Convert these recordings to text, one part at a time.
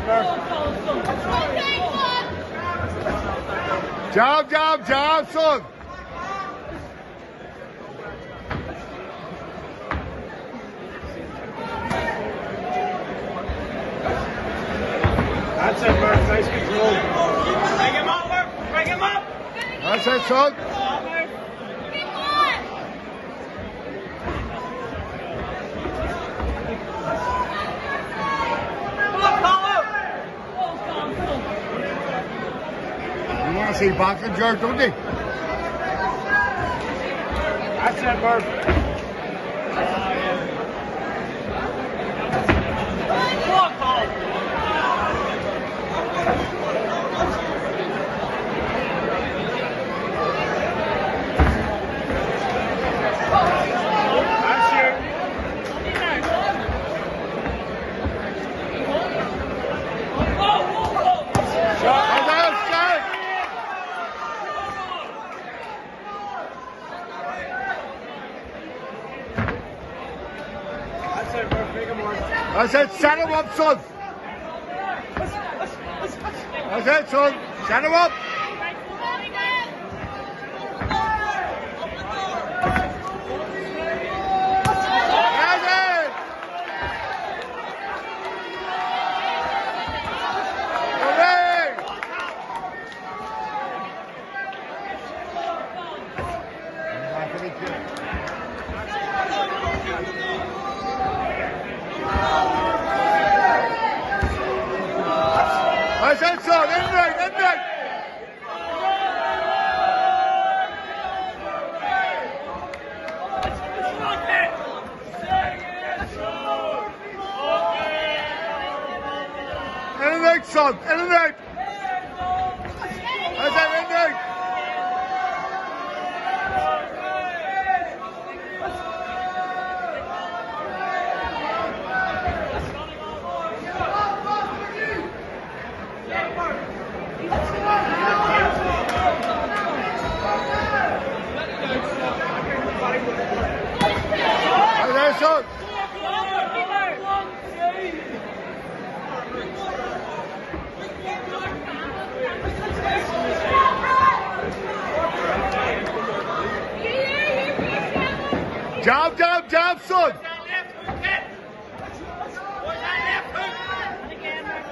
Murph. Job, jab, jab, son. That's it, Murph. Nice control. Bring him up, Murph. Bring him up. That's it, son. You see boxing, George, don't you? That's it, Murph. That's you. That's it, son. That's it, Murph. Bring him on. That's it, set him up, son. That's it, son. Set the kid. That's it, son. In right, in right. In and out, son. In and out. That's it, in and out. Son. Jab, jab, jab, son. Show your boxing, son. Well done, kid. Well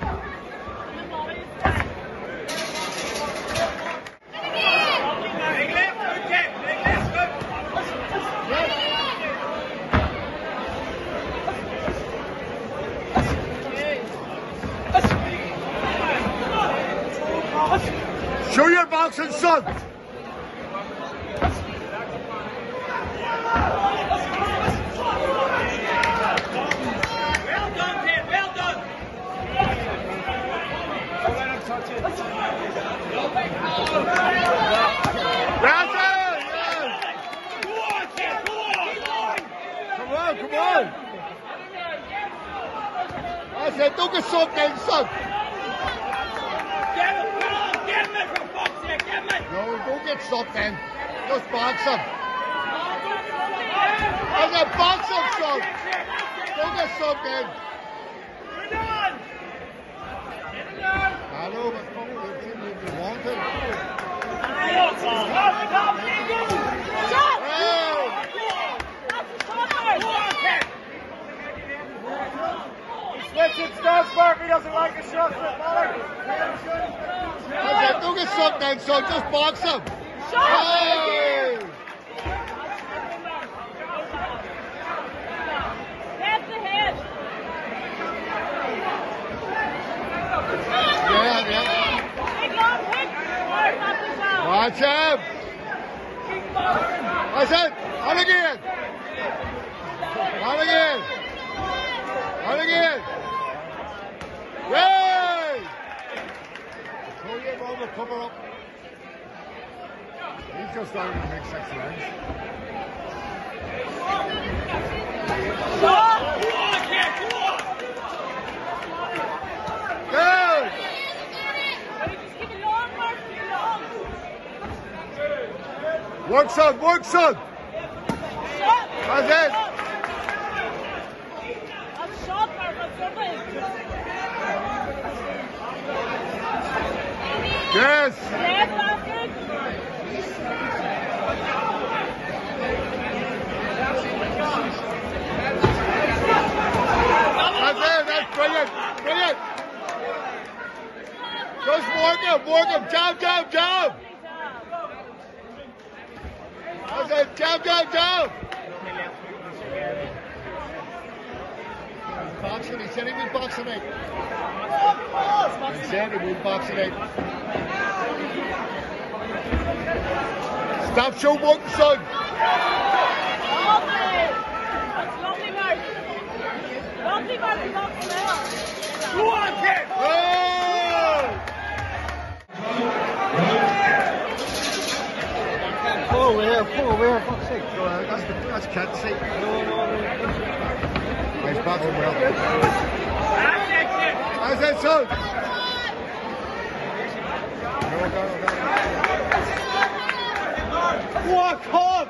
done. Don't let him touch it. That's it. Yes. Go on, kid. Go on. Come on, come on. That's it. Don't get sucked in, son. Get him. Come on. Get him in for fuck's sake. Get him in. No, don't get sucked in. Just box him. That's it. Box him, son. Don't get done. I know, but it's in if you want it. Come, come, Eagle. Hey. Go on, kid. Switching stance, Murphy doesn't like a shot. That's it. Don't get sucked in, son. Just box him. Hey. Yeah, yeah. Watch him. That's it. On again. Mexico's still going to make six runs. Good! Works on, it! Yes! Work him. Work him. Jab, jab. That's it. Jab, jab, jab. Boxing. He said he was boxing it. He said he was boxing it. Stop show work, son. Lovely. That's lovely, Mark. Lovely, Mark. Box now. Go on, kid. Oh! Pull over here, pull over here, fuck's sake. No, uh, that's the that's cat seat. Nice boxing well. That's it, kid. How's that son? Go, go, go. What? Come!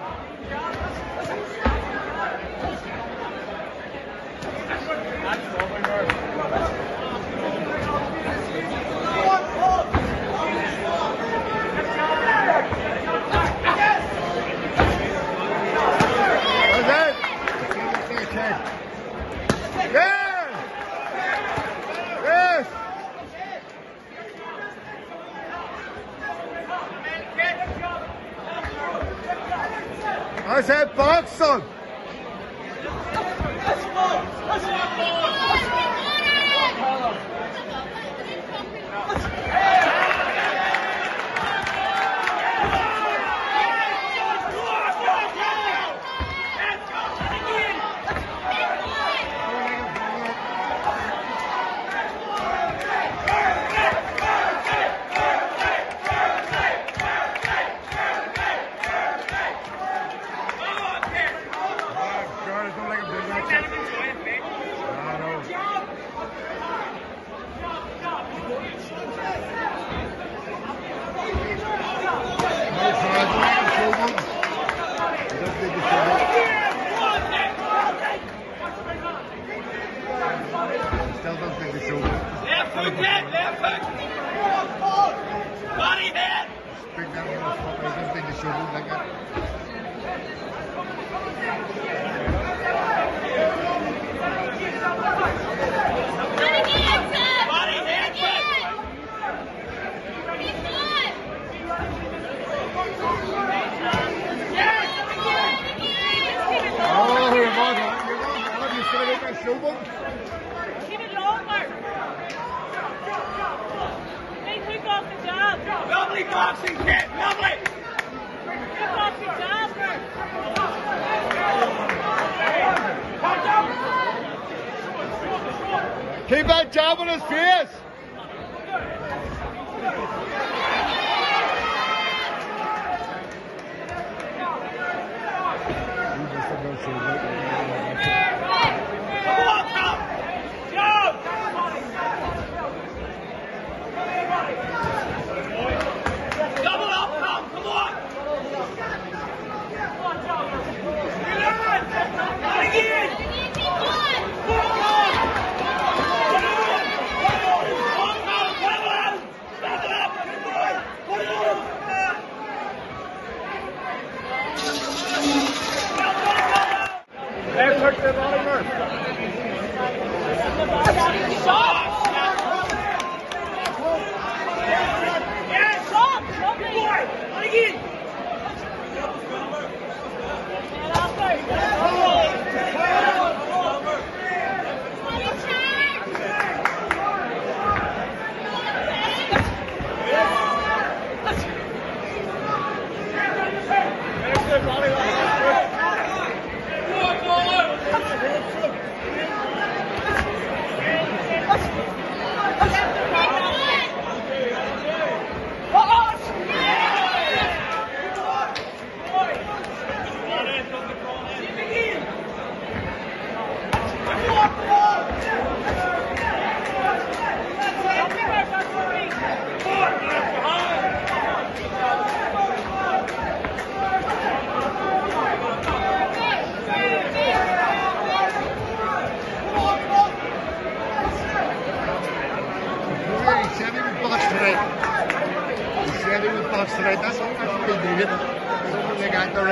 How's that? Yes! Yes! How's that box, son? God, don't let him do that. I know. No, son, I don't think the show won't. I don't think the show won't. Still don't think the show won't. Left foot, kid. Left foot. Body head. Big down on the front. I don't think the show won't like that. Body head. Oh, you're wrong. You're wrong. You're You're still in that show won't. Keep it Mark. Make quick off the job. Lovely boxing, kid. Lovely. Quick off the job, Mark. Keep that jab on his face. Come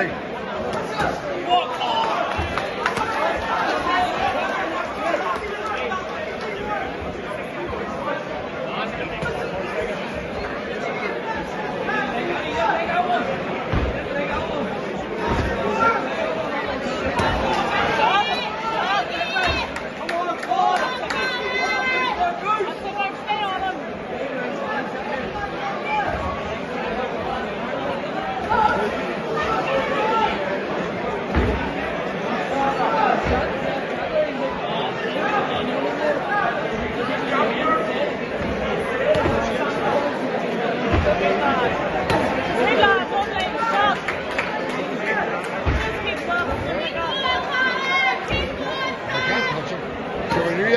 box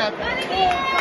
up.